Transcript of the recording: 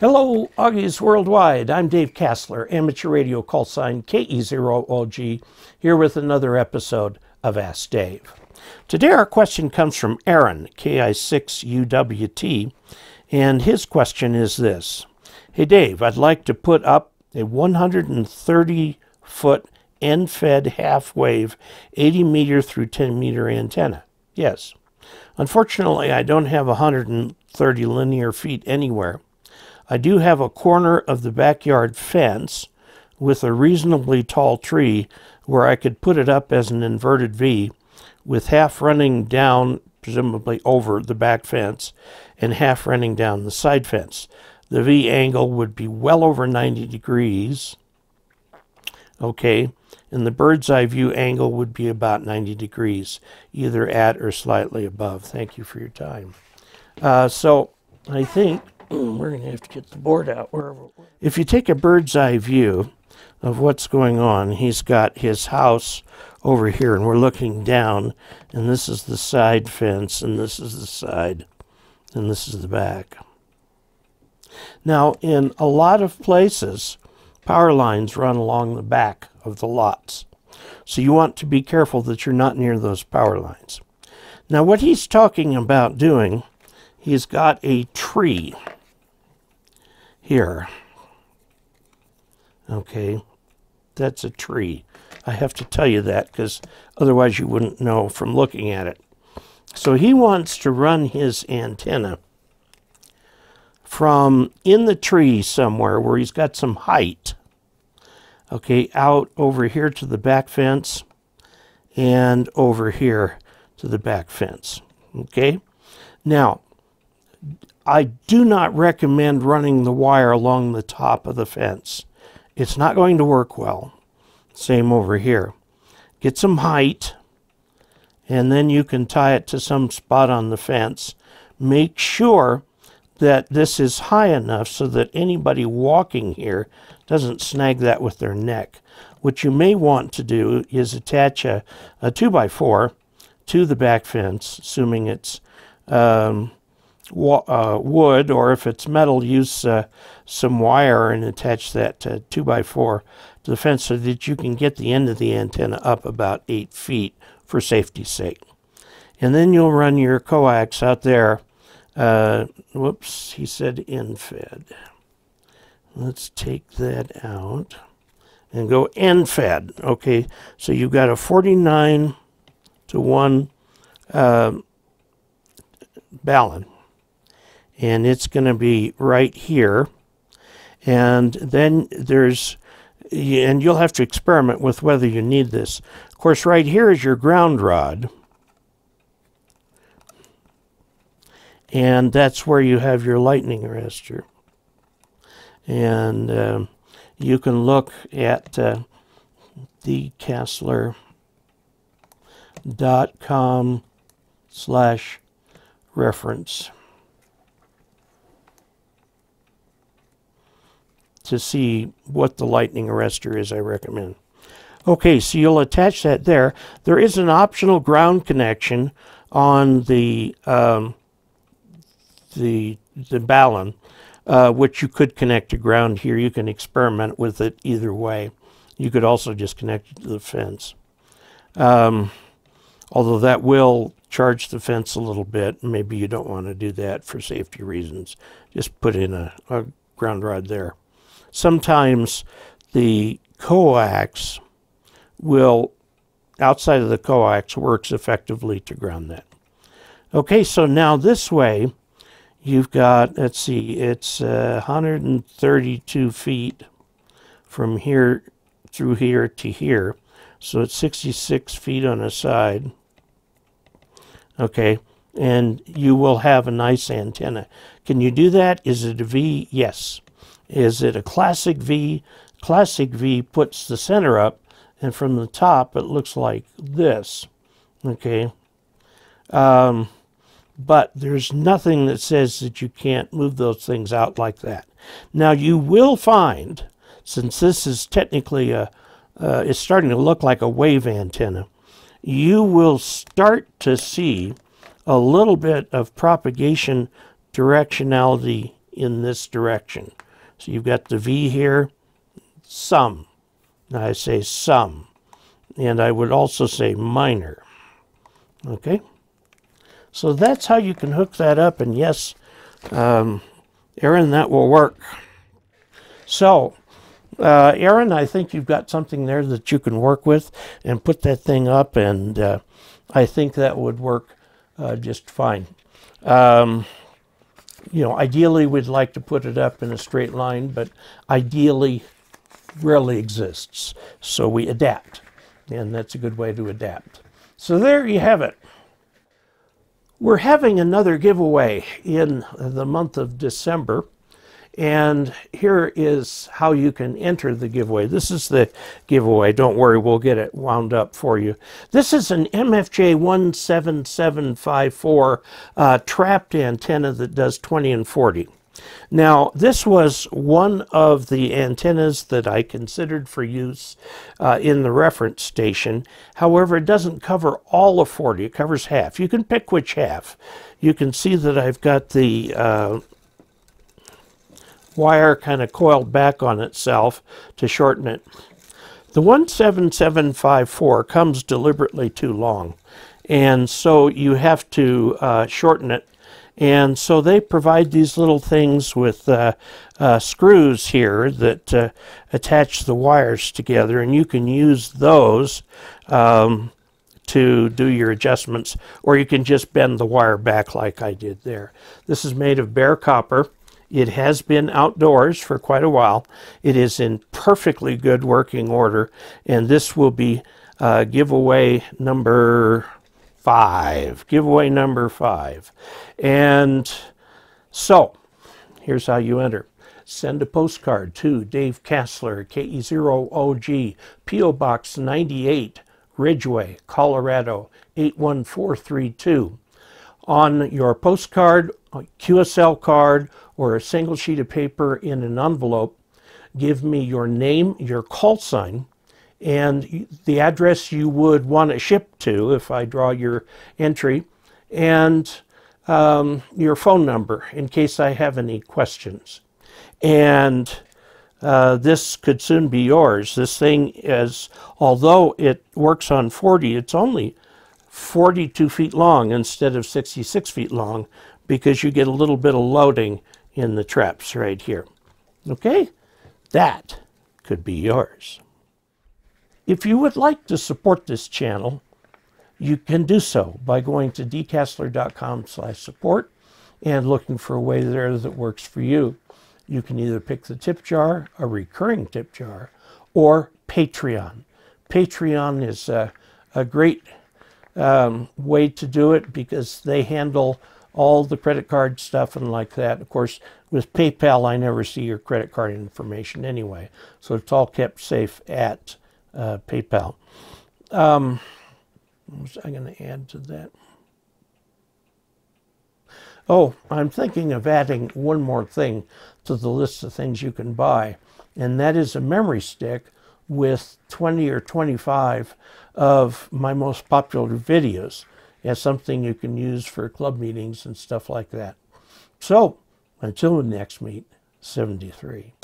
Hello, Augies Worldwide. I'm Dave Casler, amateur radio call sign KE0OG, here with another episode of Ask Dave. Today, our question comes from Aaron, KI6UWT, and his question is this Hey, Dave, I'd like to put up a 130 foot end fed half wave 80 meter through 10 meter antenna. Yes. Unfortunately, I don't have 130 linear feet anywhere. I do have a corner of the backyard fence with a reasonably tall tree where I could put it up as an inverted V with half running down, presumably over the back fence, and half running down the side fence. The V angle would be well over 90 degrees. Okay, and the bird's eye view angle would be about 90 degrees, either at or slightly above. Thank you for your time. Uh, so I think Mm. we're going to have to get the board out. If you take a bird's eye view of what's going on, he's got his house over here, and we're looking down, and this is the side fence, and this is the side, and this is the back. Now, in a lot of places, power lines run along the back of the lots. So you want to be careful that you're not near those power lines. Now, what he's talking about doing, he's got a tree here. Okay, that's a tree. I have to tell you that because otherwise you wouldn't know from looking at it. So he wants to run his antenna from in the tree somewhere where he's got some height, okay, out over here to the back fence and over here to the back fence, okay? Now, I do not recommend running the wire along the top of the fence. It's not going to work well. Same over here. Get some height, and then you can tie it to some spot on the fence. Make sure that this is high enough so that anybody walking here doesn't snag that with their neck. What you may want to do is attach a, a 2x4 to the back fence, assuming it's um, uh, wood, or if it's metal, use uh, some wire and attach that uh, 2x4 to the fence so that you can get the end of the antenna up about 8 feet for safety's sake. And then you'll run your coax out there. Uh, whoops, he said end-fed. Let's take that out and go end-fed. Okay, so you've got a 49 to 1 uh, and it's going to be right here. And then there's, and you'll have to experiment with whether you need this. Of course, right here is your ground rod. And that's where you have your lightning arrestor. And uh, you can look at uh, dcasler.com slash reference. To see what the lightning arrestor is, I recommend. Okay, so you'll attach that there. There is an optional ground connection on the um, the the balun, uh, which you could connect to ground here. You can experiment with it either way. You could also just connect it to the fence. Um, although that will charge the fence a little bit. Maybe you don't want to do that for safety reasons. Just put in a, a ground rod there sometimes the coax will, outside of the coax, works effectively to ground that. Okay, so now this way, you've got, let's see, it's uh, 132 feet from here through here to here. So it's 66 feet on a side. Okay, and you will have a nice antenna. Can you do that? Is it a V? Yes. Is it a classic V? Classic V puts the center up, and from the top it looks like this. Okay. Um, but there's nothing that says that you can't move those things out like that. Now you will find, since this is technically a, uh, it's starting to look like a wave antenna, you will start to see a little bit of propagation directionality in this direction. So you've got the V here, some. Now I say some. And I would also say minor. Okay? So that's how you can hook that up. And yes, um, Aaron, that will work. So, uh, Aaron, I think you've got something there that you can work with and put that thing up. And uh, I think that would work uh, just fine. Um, you know, ideally we'd like to put it up in a straight line, but ideally rarely exists. So we adapt, and that's a good way to adapt. So there you have it. We're having another giveaway in the month of December. And here is how you can enter the giveaway. This is the giveaway. Don't worry, we'll get it wound up for you. This is an MFJ 17754 uh, trapped antenna that does 20 and 40. Now, this was one of the antennas that I considered for use uh, in the reference station. However, it doesn't cover all of 40. It covers half. You can pick which half. You can see that I've got the uh, wire kind of coiled back on itself to shorten it. The 17754 comes deliberately too long, and so you have to uh, shorten it. And so they provide these little things with uh, uh, screws here that uh, attach the wires together, and you can use those um, to do your adjustments, or you can just bend the wire back like I did there. This is made of bare copper. It has been outdoors for quite a while. It is in perfectly good working order, and this will be uh, giveaway number five. Giveaway number five. And so, here's how you enter. Send a postcard to Dave Casler, KE0OG, P.O. Box 98, Ridgway, Colorado 81432. On your postcard, QSL card, or a single sheet of paper in an envelope, give me your name, your call sign, and the address you would want to ship to if I draw your entry, and um, your phone number in case I have any questions. And uh, this could soon be yours. This thing is, although it works on 40, it's only 42 feet long instead of 66 feet long because you get a little bit of loading in the traps right here. Okay? That could be yours. If you would like to support this channel, you can do so by going to dcasler.com slash support and looking for a way there that works for you. You can either pick the tip jar, a recurring tip jar, or Patreon. Patreon is a, a great um, way to do it because they handle all the credit card stuff and like that. Of course, with PayPal, I never see your credit card information anyway, so it's all kept safe at uh, PayPal. Um, what was I going to add to that? Oh, I'm thinking of adding one more thing to the list of things you can buy, and that is a memory stick with 20 or 25 of my most popular videos as something you can use for club meetings and stuff like that. So, until the next meet, 73.